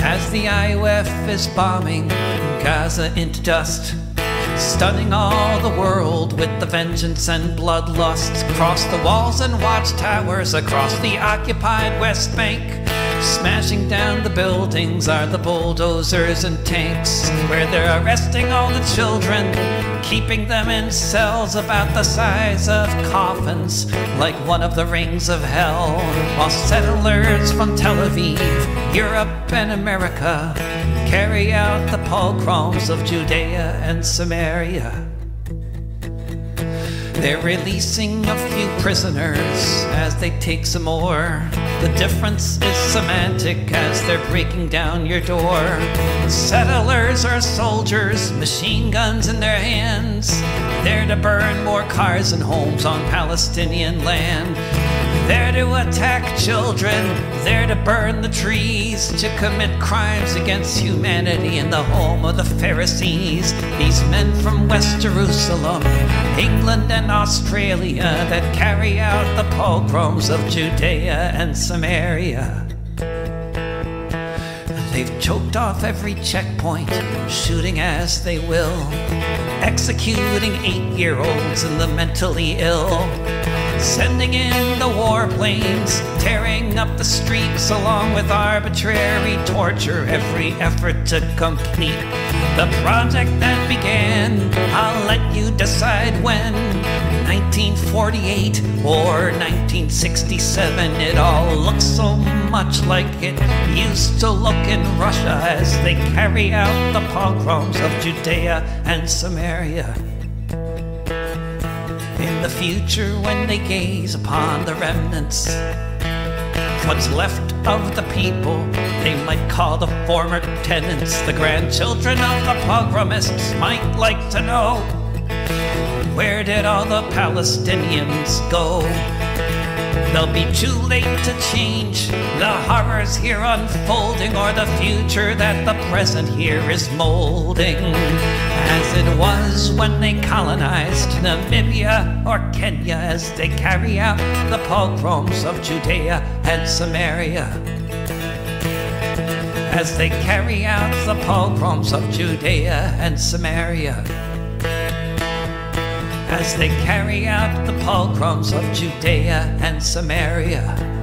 As the IOF is bombing Gaza into dust, stunning all the world with the vengeance and bloodlust. Across the walls and watchtowers, across the occupied West Bank, Smashing down the buildings are the bulldozers and tanks, where they're arresting all the children, keeping them in cells about the size of coffins, like one of the rings of hell. While settlers from Tel Aviv, Europe, and America carry out the pogroms of Judea and Samaria. They're releasing a few prisoners as they take some more. The difference is semantic as they're breaking down your door. Settlers are soldiers, machine guns in their hands. They're to burn more cars and homes on Palestinian land. Attack children, there to burn the trees, to commit crimes against humanity in the home of the Pharisees. These men from West Jerusalem, England, and Australia that carry out the pogroms of Judea and Samaria. They've choked off every checkpoint, shooting as they will, executing eight year olds and the mentally ill, sending in the warplanes, tearing up the streets along with arbitrary torture, every effort to complete the project that began. I'll let you decide when. 1948 or 1967. It all looks so much like it used to look in Russia as they carry out the pogroms of Judea and Samaria. In the future, when they gaze upon the remnants, what's left of the people they might call the former tenants, the grandchildren of the pogromists might like to know where did all the Palestinians go? They'll be too late to change the horrors here unfolding or the future that the present here is molding. As it was when they colonized Namibia or Kenya as they carry out the pogroms of Judea and Samaria. As they carry out the pogroms of Judea and Samaria as they carry out the pogroms of Judea and Samaria.